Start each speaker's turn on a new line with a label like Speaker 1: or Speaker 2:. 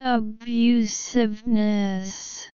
Speaker 1: Abusiveness.